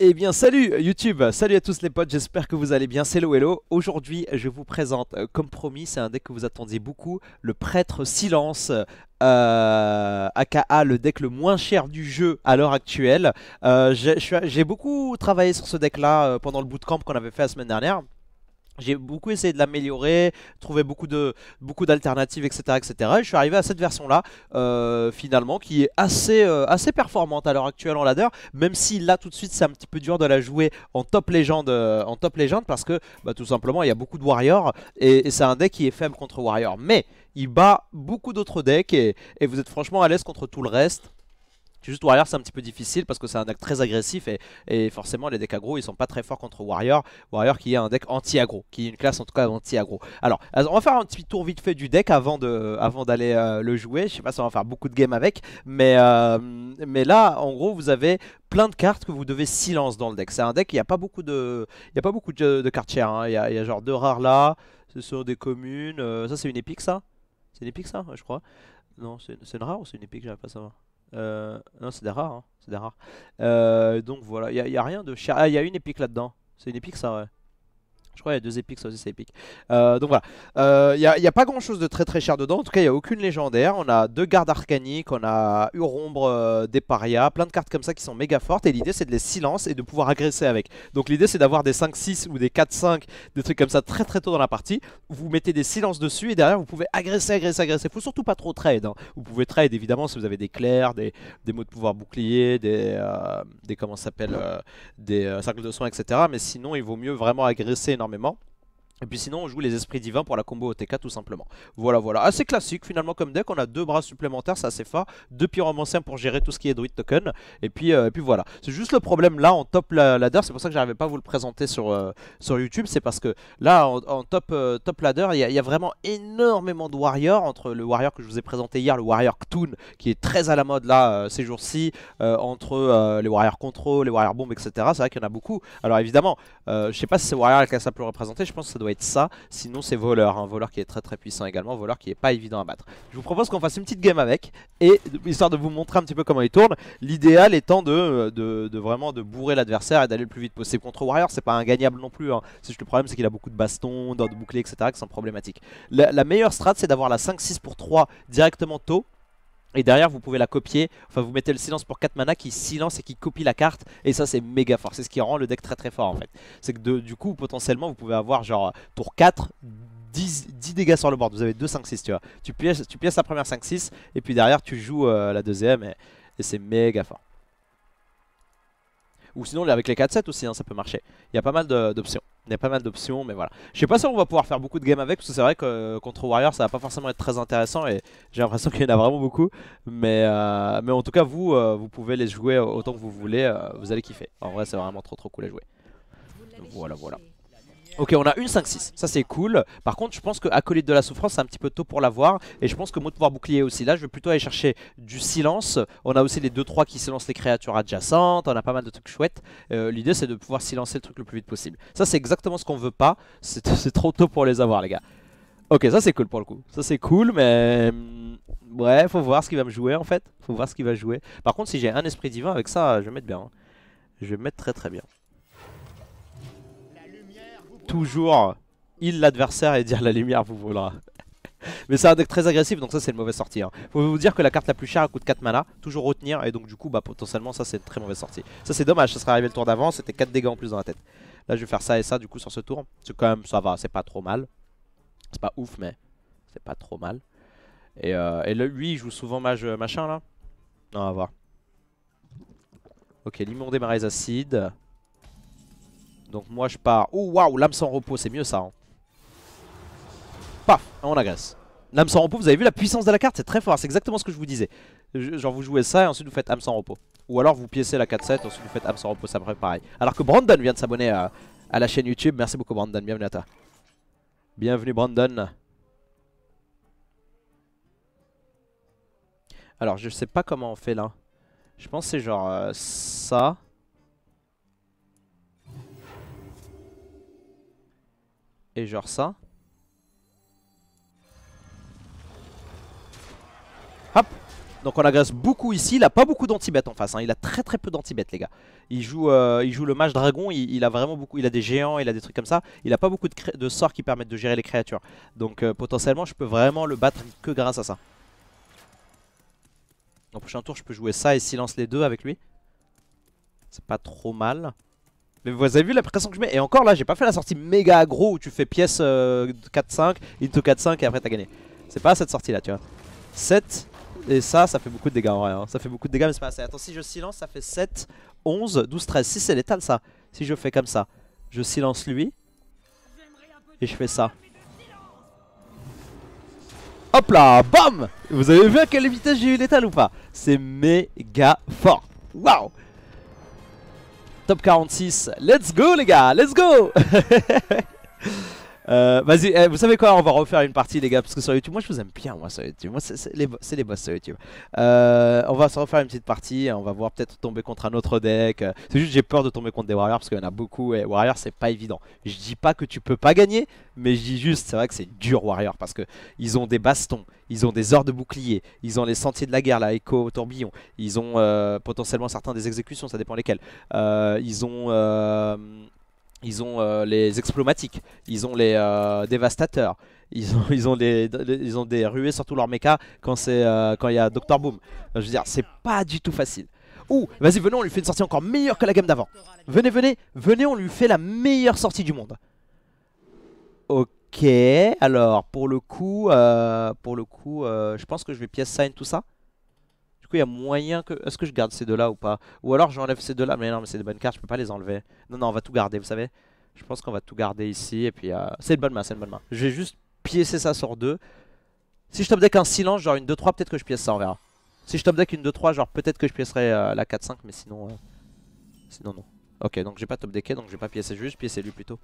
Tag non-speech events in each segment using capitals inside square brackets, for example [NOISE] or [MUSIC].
Eh bien salut YouTube, salut à tous les potes, j'espère que vous allez bien, c'est Hello Hello. Aujourd'hui je vous présente, euh, comme promis, c'est un deck que vous attendiez beaucoup, le Prêtre Silence, euh, aka le deck le moins cher du jeu à l'heure actuelle. Euh, J'ai beaucoup travaillé sur ce deck là euh, pendant le bootcamp qu'on avait fait la semaine dernière. J'ai beaucoup essayé de l'améliorer, trouver beaucoup de beaucoup d'alternatives, etc., etc. Et je suis arrivé à cette version-là, euh, finalement, qui est assez, euh, assez performante à l'heure actuelle en ladder, même si là, tout de suite, c'est un petit peu dur de la jouer en top légende, euh, en top légende, parce que, bah, tout simplement, il y a beaucoup de warriors, et, c'est un deck qui est faible contre warrior. Mais, il bat beaucoup d'autres decks, et vous êtes franchement à l'aise contre tout le reste. Juste Warrior c'est un petit peu difficile parce que c'est un deck très agressif et, forcément les decks aggro ils sont pas très forts contre Warrior. Warrior qui est un deck anti-aggro, qui est une classe en tout cas anti-aggro. Alors on va faire un petit tour vite fait du deck avant d'aller avant euh, le jouer. Je sais pas si on va faire beaucoup de games avec, mais, euh, mais là en gros vous avez plein de cartes que vous devez silence dans le deck. C'est un deck, il n'y a pas beaucoup de, il a pas beaucoup de, cartes chères. Hein. Il, y a, genre deux rares là, ce sont des communes. Euh, ça c'est une épique ça? C'est une épique ça? Je crois. Non c'est une rare ou c'est une épique? J'arrive pas à savoir. Euh, non, c'est des rares. Hein. C'est des rares. Euh, donc voilà, il n'y a, a, rien de cher. Ah, il y a une épique là-dedans. C'est une épique ça, ouais. Je crois qu'il y a deux épiques, ça aussi c'est épique. Euh, donc voilà. Il euh, n'y a, pas grand chose de très très cher dedans. En tout cas, il n'y a aucune légendaire. On a deux gardes arcaniques, on a Urombre euh, des parias, plein de cartes comme ça qui sont méga fortes. Et l'idée c'est de les silencer et de pouvoir agresser avec. Donc l'idée c'est d'avoir des 5-6 ou des 4-5, des trucs comme ça très très tôt dans la partie. Vous mettez des silences dessus et derrière vous pouvez agresser, agresser, agresser. Faut surtout pas trop trade. Hein. Vous pouvez trade évidemment si vous avez des clairs, des, mots de pouvoir bouclier, des, des comment s'appelle, des cercles de soins, etc. Mais sinon il vaut mieux vraiment agresser énormément énormément et puis sinon on joue les esprits divins pour la combo OTK tout simplement. Voilà voilà, assez classique finalement comme deck, on a deux bras supplémentaires, c'est assez fort, deux pyromanciens pour gérer tout ce qui est druid token, et puis, euh, et puis voilà. C'est juste le problème là en top ladder, c'est pour ça que j'arrivais pas à vous le présenter sur, euh, sur YouTube, c'est parce que là en, top, euh, top ladder, il y, a vraiment énormément de warriors, entre le warrior que je vous ai présenté hier, le warrior Ktoon, qui est très à la mode là ces jours-ci, entre les warriors control, les warriors bomb, etc. C'est vrai qu'il y en a beaucoup. Alors évidemment, je sais pas si c'est warrior avec ça peut le représenter, je pense que ça doit être ça. Sinon c'est voleur, un voleur qui est très très puissant également, voleur qui est pas évident à battre. Je vous propose qu'on fasse une petite game avec, et histoire de vous montrer un petit peu comment il tourne, l'idéal étant de, de, vraiment de bourrer l'adversaire et d'aller le plus vite possible. Contre Warrior c'est pas un gagnable non plus, hein. le problème c'est qu'il a beaucoup de bastons, de boucliers etc qui sont problématiques. La, la meilleure strat c'est d'avoir la 5-6 pour 3 directement tôt, et derrière vous pouvez la copier, enfin vous mettez le silence pour 4 mana qui silence et qui copie la carte. Et ça c'est méga fort, c'est ce qui rend le deck très très fort en fait. C'est que du coup potentiellement vous pouvez avoir genre tour 4 10, 10, dégâts sur le board, vous avez 2, 5, 6 tu vois. Tu pièces, la première 5, 6 et puis derrière tu joues euh, la deuxième et c'est méga fort Ou sinon avec les 4-7 aussi hein, ça peut marcher, il y a pas mal d'options il y a pas mal d'options, mais voilà. Je sais pas si on va pouvoir faire beaucoup de games avec, parce que c'est vrai que euh, contre Warrior, ça va pas forcément être très intéressant, et j'ai l'impression qu'il y en a vraiment beaucoup. Mais, euh, mais en tout cas, vous, euh, vous pouvez les jouer autant que vous voulez, vous allez kiffer. En vrai, c'est vraiment trop trop cool à jouer. voilà, voilà. Ok, on a une 5-6, ça c'est cool. Par contre, je pense que Acolyte de la Souffrance, c'est un petit peu tôt pour l'avoir. Et je pense que mot de pouvoir bouclier aussi. Là, je vais plutôt aller chercher du silence. On a aussi les 2-3 qui silencent les créatures adjacentes. On a pas mal de trucs chouettes. Euh, l'idée, c'est de pouvoir silencer le truc le plus vite possible. Ça, c'est exactement ce qu'on veut pas. C'est [LAUGHS] trop tôt pour les avoir, les gars. Ok, ça c'est cool pour le coup. Ça c'est cool, mais... Ouais, faut voir ce qu'il va me jouer en fait. Faut voir ce qu'il va jouer. Par contre, si j'ai un esprit divin avec ça, je vais mettre bien. Hein. Je vais mettre très très bien toujours il l'adversaire et dire la lumière vous volera. Mais c'est un deck très agressif donc ça c'est une mauvaise sortie. Hein. Faut vous dire que la carte la plus chère coûte 4 mana, toujours retenir et donc du coup bah potentiellement ça c'est une très mauvaise sortie. Ça c'est dommage, ça serait arrivé le tour d'avant, c'était 4 dégâts en plus dans la tête. Là je vais faire ça et ça du coup sur ce tour. C'est quand même ça va, c'est pas trop mal. C'est pas ouf mais c'est pas trop mal. Et, euh, lui il joue souvent mage euh, machin là? Non on va voir. Ok l'immonde marais acide. Donc moi je pars. Oh waouh, l'âme sans repos, c'est mieux ça. Hein. Paf, on agresse. L'âme sans repos, vous avez vu la puissance de la carte, c'est très fort, c'est exactement ce que je vous disais. Genre vous jouez ça et ensuite vous faites âme sans repos. Ou alors vous piécez la 4-7, ensuite vous faites âme sans repos, ça me pareil. Alors que Brandon vient de s'abonner à, la chaîne YouTube, merci beaucoup Brandon, bienvenue à toi. Bienvenue Brandon. Alors je sais pas comment on fait là. Je pense c'est genre euh, ça. Et genre ça. Hop Donc on agresse beaucoup ici. Il a pas beaucoup d'anti-bet en face. hein. Il a très très peu d'anti-bet, les gars. Il joue, euh, il joue le mage dragon. Il, a vraiment beaucoup. Il a des géants, il a des trucs comme ça. Il a pas beaucoup de sorts qui permettent de gérer les créatures. Donc euh, potentiellement, je peux vraiment le battre que grâce à ça. Au prochain tour, je peux jouer ça et silence les deux avec lui. C'est pas trop mal. Mais vous avez vu la pression que je mets Et encore là, j'ai pas fait la sortie méga aggro où tu fais pièce euh, 4-5, into 4-5 et après t'as gagné. C'est pas cette sortie là, tu vois. 7 et ça, ça fait beaucoup de dégâts en vrai. hein. Ça fait beaucoup de dégâts, mais c'est pas assez. Attends, si je silence, ça fait 7, 11, 12, 13. Si c'est létal ça. Si je fais comme ça, je silence lui et je fais ça. Hop là, bam Vous avez vu à quelle vitesse j'ai eu létal ou pas? C'est méga fort. Waouh Top 46, let's go les gars, let's go [LAUGHS] Euh, Vas-y, eh, vous savez quoi On va refaire une partie, les gars, parce que sur YouTube, moi je vous aime bien, moi sur YouTube. Moi, c'est les, les boss sur YouTube. Euh, on va se refaire une petite partie. On va voir peut-être tomber contre un autre deck. C'est juste, j'ai peur de tomber contre des warriors parce qu'il y en a beaucoup. Et warrior, c'est pas évident. Je dis pas que tu peux pas gagner, mais je dis juste, c'est vrai que c'est dur warrior parce que ils ont des bastons, ils ont des heures de bouclier, ils ont les sentiers de la guerre, la écho tourbillon. Ils ont euh, potentiellement certains des exécutions, ça dépend lesquels. Ils ont ils ont euh, les explomatiques, ils ont les euh, dévastateurs, ils ont, [LAUGHS] des, ruées sur tous leurs mechas euh, quand il y a Dr Boom. Je veux dire, c'est pas du tout facile. Ouh, vas-y, venez, on lui fait une sortie encore meilleure que la gamme d'avant. Venez, venez, venez, on lui fait la meilleure sortie du monde. Ok, alors pour le coup, pour le coup, je pense que je vais pièce sign tout ça. Du coup, il y a moyen que. Est-ce que je garde ces deux-là ou pas? Ou alors j'enlève ces deux-là Mais non, mais c'est des bonnes cartes, je peux pas les enlever. Non, non, on va tout garder, vous savez. Je pense qu'on va tout garder ici. Et puis, euh, c'est une bonne main, c'est une bonne main. Je vais juste piécer ça sur deux. Si je top deck un silence, genre une 2-3, peut-être que je pièce ça, on verra. Si je top deck une 2-3, genre peut-être que je piècerai euh, la 4-5, mais sinon. euh, Sinon, non. Ok, donc j'ai pas top decké, donc je vais pas piécer, juste piécer lui plutôt.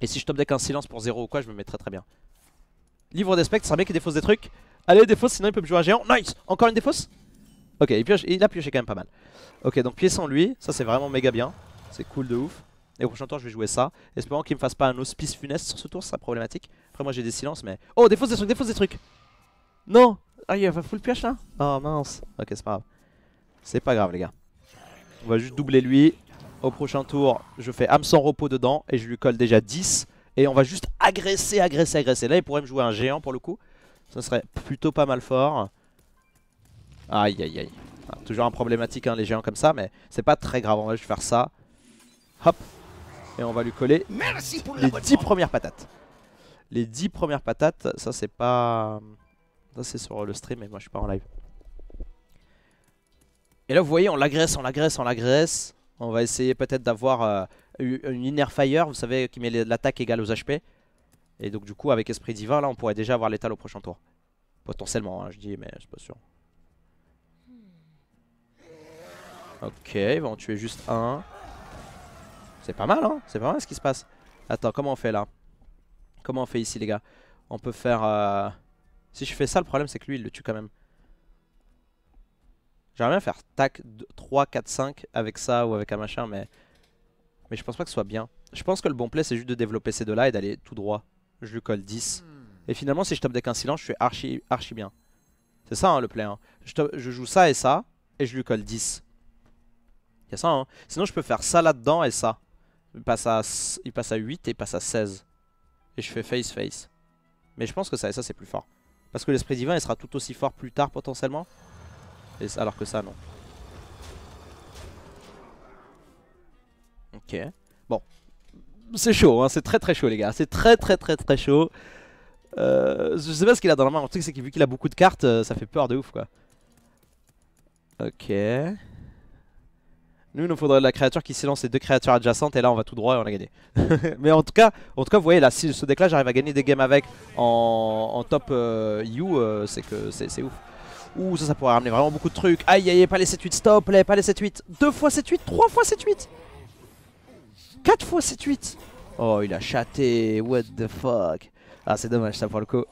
Et si je top deck un silence pour 0 ou quoi, je me mets très très bien. Livre des spectres, ça serait bien qu'il défausse des trucs. Allez, défausse, sinon il peut me jouer un géant. Nice Encore une défausse? Ok, il, pioche, il a pioché quand même pas mal. Ok, donc piéçons lui, ça c'est vraiment méga bien. C'est cool de ouf. Et au prochain tour, je vais jouer ça. Espérons qu'il me fasse pas un hospice funeste sur ce tour, ça sera problématique. Après, moi j'ai des silences, mais. Oh, défausse des trucs, défausse des trucs Non Ah, il va full pioche là? Oh mince. Ok, c'est pas grave. C'est pas grave, les gars. On va juste doubler lui. Au prochain tour, je fais âme sans repos dedans et je lui colle déjà 10. Et on va juste agresser, agresser, agresser. Là, il pourrait me jouer un géant pour le coup. Ça serait plutôt pas mal fort. Aïe, aïe, aïe. Ah, toujours un problématique, hein, les géants comme ça, mais c'est pas très grave. On va juste faire ça. Hop. Et on va lui coller Merci pour les l'abonnement. 10 premières patates. Les 10 premières patates, ça c'est pas... Ça c'est sur le stream et moi je suis pas en live. Et là vous voyez on l'agresse, on l'agresse, on l'agresse. On va essayer peut-être d'avoir euh, une inner fire, vous savez, qui met l'attaque égale aux HP. Et donc du coup avec esprit divin là on pourrait déjà avoir l'étal au prochain tour. Potentiellement hein, je dis mais suis pas sûr. Ok, il va en tuer juste un. C'est pas mal hein, c'est pas mal ce qui se passe. Attends, comment on fait là? Comment on fait ici les gars? On peut faire... euh, Si je fais ça, le problème c'est que lui il le tue quand même. J'aimerais bien faire tac 2, 3, 4, 5 avec ça ou avec un machin mais... Mais je pense pas que ce soit bien. Je pense que le bon play c'est juste de développer ces deux là et d'aller tout droit. Je lui colle 10. Et finalement si je top deck un silence je suis archi, archi bien. C'est ça hein, le play. hein. Je, je joue ça et ça et je lui colle 10. Y'a ça hein. Sinon je peux faire ça là-dedans et ça. Il passe, à, il passe à 8 et il passe à 16. Et je fais face face. Mais je pense que ça et ça c'est plus fort. Parce que l'esprit divin il sera tout aussi fort plus tard potentiellement. Alors que ça non. Ok. Bon. C'est chaud, hein, c'est très très chaud les gars. C'est très très très très chaud. Euh, je sais pas ce qu'il a dans la main. Le truc c'est que vu qu'il a beaucoup de cartes, euh, ça fait peur de ouf quoi. Ok. Nous, il nous faudrait de la créature qui silence les deux créatures adjacentes et là on va tout droit et on a gagné. [LAUGHS] Mais en tout cas, en tout cas, vous voyez là, si ce deck là j'arrive à gagner des games avec en, top euh, EU, euh, c'est que c'est ouf. Ouh, ça, ça pourrait ramener vraiment beaucoup de trucs. Aïe, aïe, pas les 7-8, stop, les, pas les 7-8. 2 fois 7-8, 3 fois 7-8. 4 fois 7-8. Oh, il a chaté, what the fuck. Ah, c'est dommage ça pour le coup.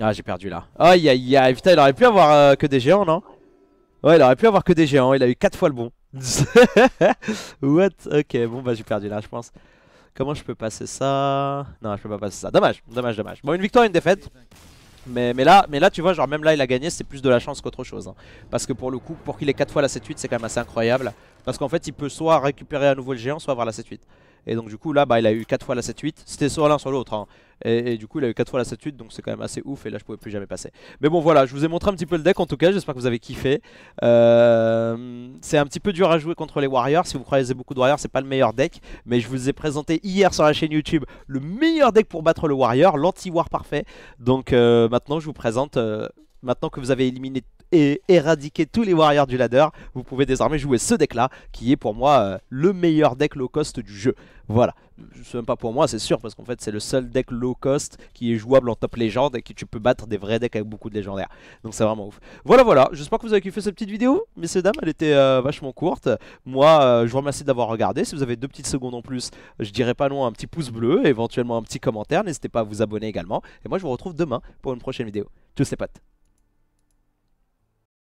Ah, j'ai perdu là. Aïe, aïe, aïe, putain, il aurait pu avoir euh, que des géants, non? Ouais, il aurait pu avoir que des géants, il a eu 4 fois le bon. [LAUGHS] What? Ok, bon bah j'ai perdu là, je pense. Comment je peux passer ça? Non, je peux pas passer ça. Dommage, dommage, dommage. Bon, une victoire, une défaite. Mais, mais, là, mais là, tu vois, genre même là, il a gagné, c'est plus de la chance qu'autre chose. hein. Parce que pour le coup, pour qu'il ait 4 fois la 7-8, c'est quand même assez incroyable. Parce qu'en fait, il peut soit récupérer à nouveau le géant, soit avoir la 7-8. Et donc du coup, là, bah, il a eu 4 fois la 7-8. C'était soit l'un, soit l'autre. hein. Et, et du coup, il a eu 4 fois la 7-8, donc c'est quand même assez ouf. Et là, je pouvais plus jamais passer. Mais bon, voilà, je vous ai montré un petit peu le deck en tout cas. J'espère que vous avez kiffé. Euh, c'est un petit peu dur à jouer contre les Warriors. Si vous croisez beaucoup de Warriors, c'est pas le meilleur deck. Mais je vous ai présenté hier sur la chaîne YouTube le meilleur deck pour battre le Warrior, l'anti-war parfait. Donc euh, maintenant, je vous présente. euh, Maintenant que vous avez éliminé et éradiqué tous les warriors du ladder, vous pouvez désormais jouer ce deck là, qui est pour moi euh, le meilleur deck low cost du jeu. Voilà, c'est même pas pour moi, c'est sûr, parce qu'en fait c'est le seul deck low cost qui est jouable en top légende et que tu peux battre des vrais decks avec beaucoup de légendaires. Donc c'est vraiment ouf. Voilà, voilà, j'espère que vous avez kiffé cette petite vidéo, messieurs dames, elle était euh, vachement courte. Moi, euh, je vous remercie d'avoir regardé. Si vous avez deux petites secondes en plus, je dirais pas non un petit pouce bleu, éventuellement un petit commentaire. N'hésitez pas à vous abonner également. Et moi, je vous retrouve demain pour une prochaine vidéo. Tchuss les potes